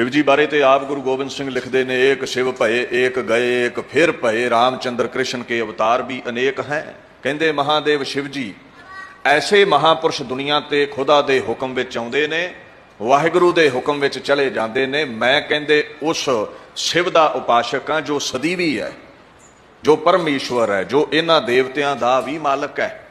ਸ਼ਿਵ ਜੀ ਬਾਰੇ ਤੇ ਆਪ ਗੁਰੂ ਗੋਬਿੰਦ ਸਿੰਘ ਲਿਖਦੇ ਨੇ, ਏਕ ਸ਼ਿਵ ਭਏ, ਏਕ ਗਏ, ਏਕ ਫਿਰ ਭਏ, ਰਾਮਚੰਦਰ ਕ੍ਰਿਸ਼ਨ ਕੇ ਅਵਤਾਰ ਵੀ ਅਨੇਕ ਹੈ। ਕਹਿੰਦੇ ਮਹਾਦੇਵ ਸ਼ਿਵ ਜੀ ਐਸੇ ਮਹਾਪੁਰਸ਼ ਦੁਨੀਆ ਤੇ ਖੁਦਾ ਦੇ ਹੁਕਮ ਵਿੱਚ ਆਉਂਦੇ ਨੇ, ਵਾਹਿਗੁਰੂ ਦੇ ਹੁਕਮ ਵਿੱਚ ਚਲੇ ਜਾਂਦੇ ਨੇ। ਮੈਂ ਕਹਿੰਦੇ ਉਸ ਸ਼ਿਵ ਦਾ ਉਪਾਸ਼ਕ ਹਾਂ ਜੋ ਸਦੀਵੀ ਹੈ, ਜੋ ਪਰਮੇਸ਼ਵਰ ਹੈ, ਜੋ ਇਹਨਾਂ ਦੇਵਤਿਆਂ ਦਾ ਵੀ ਮਾਲਕ ਹੈ।